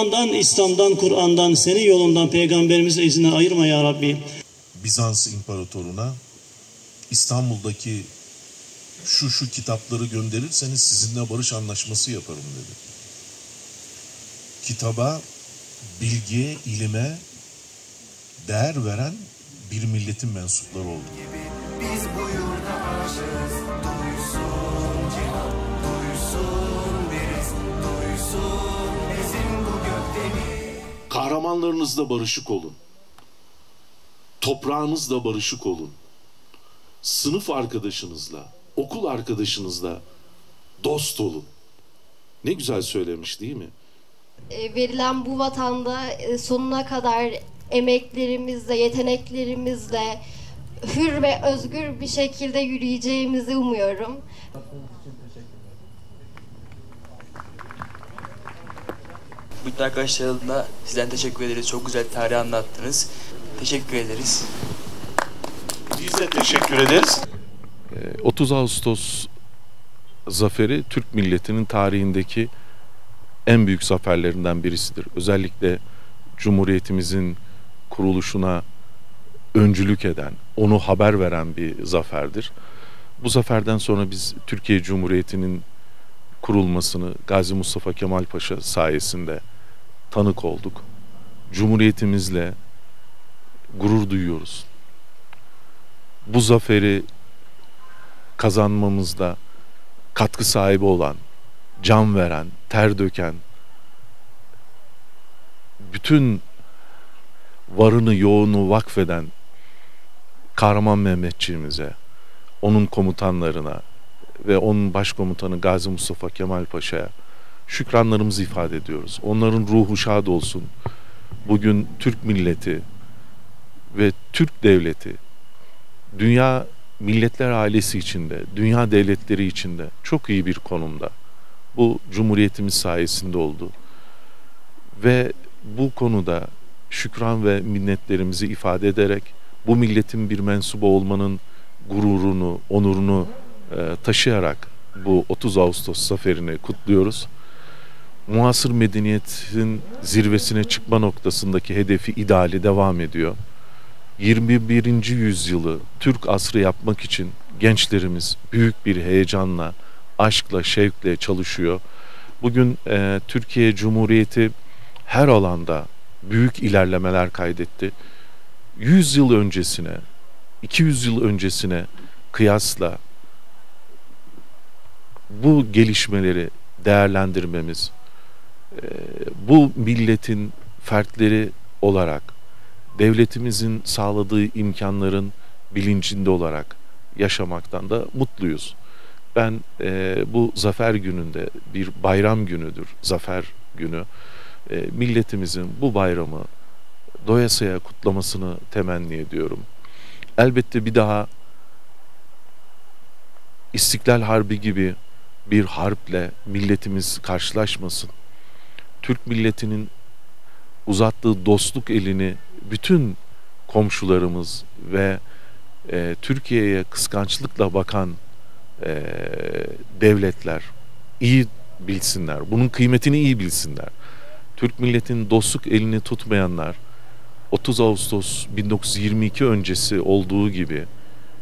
İslam'dan, Kur'an'dan, senin yolundan, peygamberimizin izine ayırma ya Rabbi. Bizans İmparatoruna İstanbul'daki şu şu kitapları gönderirseniz sizinle barış anlaşması yaparım dedi. Kitaba, bilgiye, ilime değer veren bir milletin mensupları oldu. Biz bu yurda aşığız, duysun cihan, duysun deniz, duysun. Kahramanlarınızla barışık olun. Toprağınızla barışık olun. Sınıf arkadaşınızla, okul arkadaşınızla dost olun. Ne güzel söylemiş değil mi? E, verilen bu vatanda e, sonuna kadar emeklerimizle, yeteneklerimizle hür ve özgür bir şekilde yürüyeceğimizi umuyorum. Bütün arkadaşlarımla sizden teşekkür ederiz. Çok güzel tarih anlattınız. Teşekkür ederiz. Biz de teşekkür ederiz. 30 Ağustos zaferi Türk milletinin tarihindeki en büyük zaferlerinden birisidir. Özellikle Cumhuriyetimizin kuruluşuna öncülük eden, onu haber veren bir zaferdir. Bu zaferden sonra biz Türkiye Cumhuriyeti'nin kurulmasını Gazi Mustafa Kemal Paşa sayesinde tanık olduk. Cumhuriyetimizle gurur duyuyoruz. Bu zaferi kazanmamızda katkı sahibi olan, can veren, ter döken, bütün varını yoğunu vakfeden Kahraman Mehmetçiğimize, onun komutanlarına ve onun başkomutanı Gazi Mustafa Kemal Paşa'ya şükranlarımızı ifade ediyoruz. Onların ruhu şad olsun. Bugün Türk milleti ve Türk devleti dünya milletler ailesi içinde, dünya devletleri içinde çok iyi bir konumda. Bu Cumhuriyetimiz sayesinde oldu. Ve bu konuda şükran ve minnetlerimizi ifade ederek bu milletin bir mensubu olmanın gururunu, onurunu taşıyarak bu 30 Ağustos zaferini kutluyoruz. Muasır medeniyetin zirvesine çıkma noktasındaki hedefi ideali devam ediyor. 21. yüzyılı Türk asrı yapmak için gençlerimiz büyük bir heyecanla, aşkla, şevkle çalışıyor. Bugün e, Türkiye Cumhuriyeti her alanda büyük ilerlemeler kaydetti. 100 yıl öncesine, 200 yıl öncesine kıyasla bu gelişmeleri değerlendirmemiz, e, bu milletin fertleri olarak devletimizin sağladığı imkanların bilincinde olarak yaşamaktan da mutluyuz. Ben e, bu zafer gününde bir bayram günüdür, zafer günü. E, milletimizin bu bayramı doyasıya kutlamasını temenni ediyorum. Elbette bir daha İstiklal Harbi gibi bir harple milletimiz karşılaşmasın. Türk milletinin uzattığı dostluk elini bütün komşularımız ve e, Türkiye'ye kıskançlıkla bakan e, devletler iyi bilsinler. Bunun kıymetini iyi bilsinler. Türk milletinin dostluk elini tutmayanlar 30 Ağustos 1922 öncesi olduğu gibi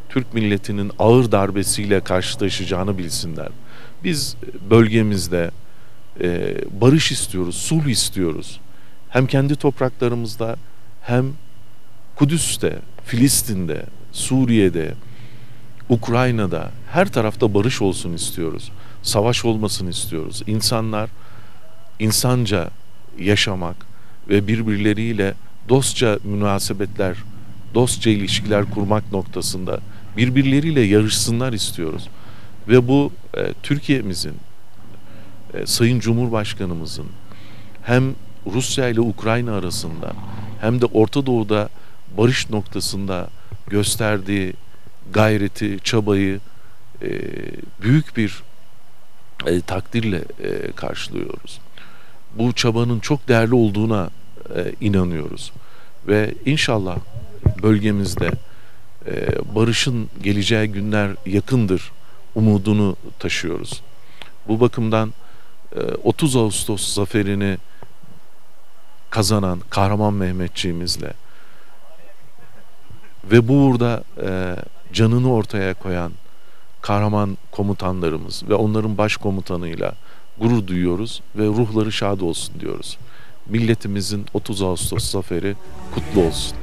Türk milletinin ağır darbesiyle karşılaşacağını bilsinler. Biz bölgemizde e, barış istiyoruz, sulh istiyoruz. Hem kendi topraklarımızda hem Kudüs'te, Filistin'de, Suriye'de, Ukrayna'da her tarafta barış olsun istiyoruz. Savaş olmasını istiyoruz. İnsanlar insanca yaşamak ve birbirleriyle dostça münasebetler, dostça ilişkiler kurmak noktasında birbirleriyle yarışsınlar istiyoruz. Ve bu e, Türkiye'mizin, e, Sayın Cumhurbaşkanımızın hem Rusya ile Ukrayna arasında hem de Orta Doğu'da barış noktasında gösterdiği gayreti, çabayı e, büyük bir e, takdirle e, karşılıyoruz. Bu çabanın çok değerli olduğuna e, inanıyoruz ve inşallah bölgemizde e, barışın geleceği günler yakındır umudunu taşıyoruz. Bu bakımdan e, 30 Ağustos zaferini kazanan kahraman Mehmetçiğimizle ve bu uğurda e, canını ortaya koyan kahraman komutanlarımız ve onların başkomutanıyla gurur duyuyoruz ve ruhları şad olsun diyoruz. Milletimizin 30 Ağustos zaferi kutlu olsun.